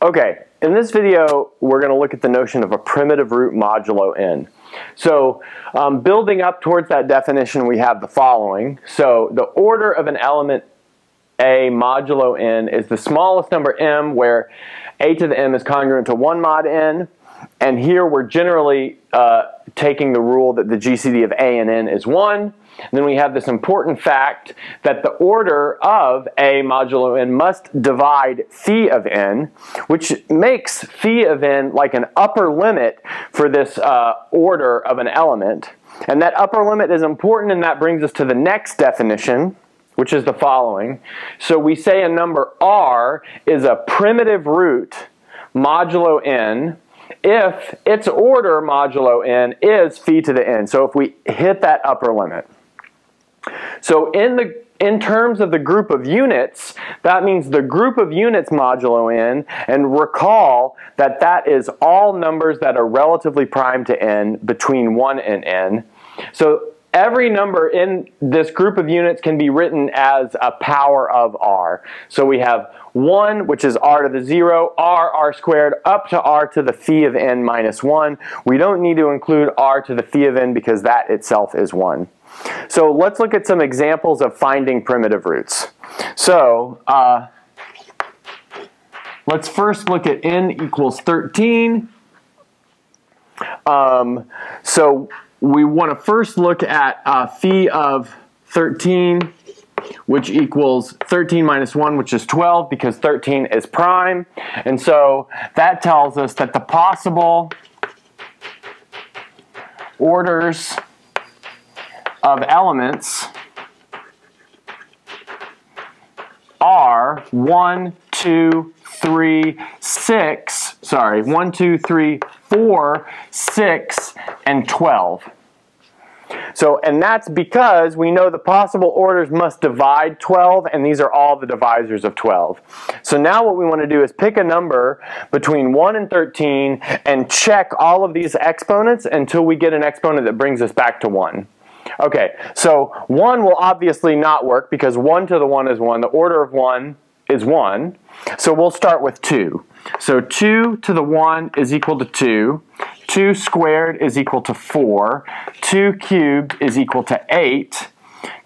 Okay, in this video, we're going to look at the notion of a primitive root modulo n. So um, building up towards that definition, we have the following. So the order of an element a modulo n is the smallest number m where a to the m is congruent to 1 mod n. And here we're generally uh, taking the rule that the GCD of a and n is 1. And then we have this important fact that the order of A modulo n must divide phi of n, which makes phi of n like an upper limit for this uh, order of an element. And that upper limit is important and that brings us to the next definition, which is the following. So we say a number r is a primitive root modulo n if its order modulo n is phi to the n. So if we hit that upper limit. So in the in terms of the group of units, that means the group of units modulo n, and recall that that is all numbers that are relatively prime to n between 1 and n. So every number in this group of units can be written as a power of r. So we have 1, which is r to the 0, r, r squared, up to r to the phi of n minus 1. We don't need to include r to the phi of n because that itself is 1. So let's look at some examples of finding primitive roots. So uh, let's first look at n equals 13. Um, so we want to first look at a phi of 13 which equals 13 minus 1, which is 12, because 13 is prime. And so that tells us that the possible orders of elements are 1, 2, 3, 6, sorry, 1, 2, 3, 4, 6, and 12. So, and that's because we know the possible orders must divide 12, and these are all the divisors of 12. So now what we want to do is pick a number between 1 and 13 and check all of these exponents until we get an exponent that brings us back to 1. Okay, so 1 will obviously not work because 1 to the 1 is 1. The order of 1 is 1. So we'll start with 2. So 2 to the 1 is equal to 2. 2 squared is equal to 4. 2 cubed is equal to 8.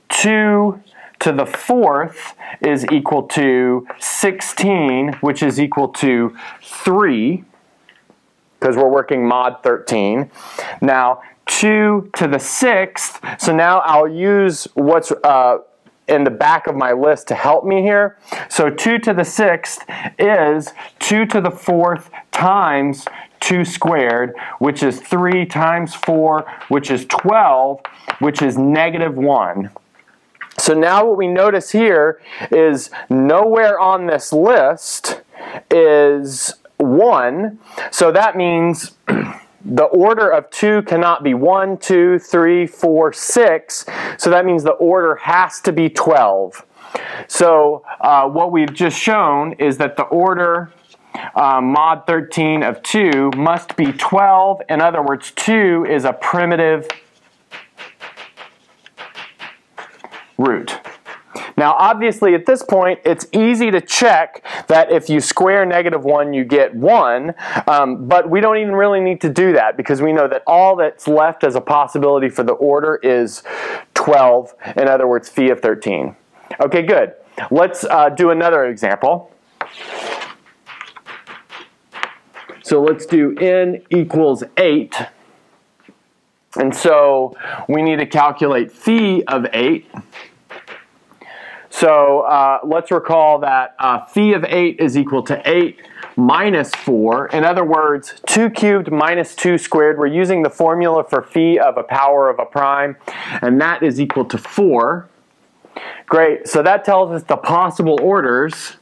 2 to the fourth is equal to 16, which is equal to 3, because we're working mod 13. Now, 2 to the sixth. So now I'll use what's uh, in the back of my list to help me here. So 2 to the sixth is 2 to the fourth times 2 squared, which is 3 times 4, which is 12, which is negative 1. So now what we notice here is nowhere on this list is 1. So that means the order of 2 cannot be 1, 2, 3, 4, 6. So that means the order has to be 12. So uh, what we've just shown is that the order uh, mod 13 of 2 must be 12. In other words, 2 is a primitive root. Now, obviously, at this point, it's easy to check that if you square negative 1, you get 1, um, but we don't even really need to do that because we know that all that's left as a possibility for the order is 12, in other words, phi of 13. Okay, good. Let's uh, do another example. So let's do n equals 8. And so we need to calculate phi of 8. So uh, let's recall that uh, phi of 8 is equal to 8 minus 4. In other words, 2 cubed minus 2 squared. We're using the formula for phi of a power of a prime, and that is equal to 4. Great, so that tells us the possible orders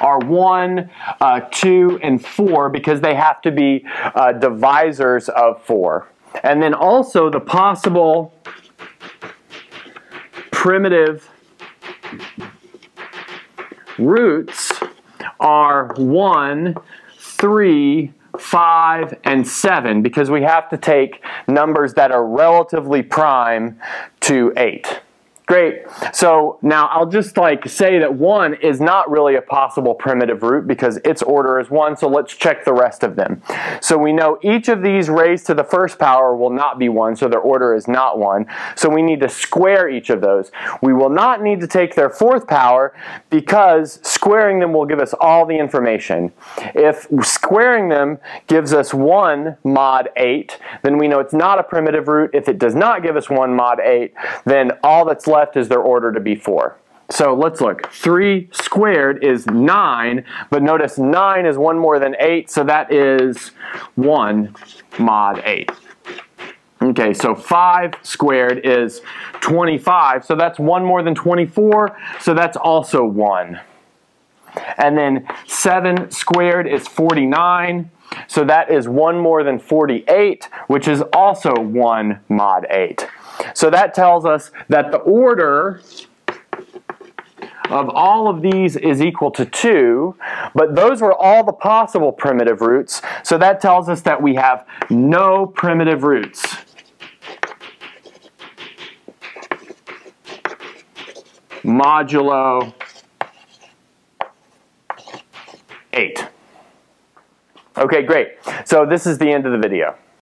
are 1, uh, 2, and 4 because they have to be uh, divisors of 4. And then also the possible primitive roots are 1, 3, 5, and 7 because we have to take numbers that are relatively prime to 8. Great. So now I'll just like say that 1 is not really a possible primitive root because its order is 1, so let's check the rest of them. So we know each of these raised to the first power will not be 1, so their order is not 1. So we need to square each of those. We will not need to take their fourth power because squaring them will give us all the information. If squaring them gives us 1 mod 8, then we know it's not a primitive root. If it does not give us 1 mod 8, then all that's left left is their order to be 4. So let's look. 3 squared is 9, but notice 9 is 1 more than 8, so that is 1 mod 8. Okay, so 5 squared is 25, so that's 1 more than 24, so that's also 1. And then 7 squared is 49, so that is 1 more than 48, which is also 1 mod 8. So that tells us that the order of all of these is equal to 2, but those were all the possible primitive roots, so that tells us that we have no primitive roots. Modulo 8. Okay, great. So this is the end of the video.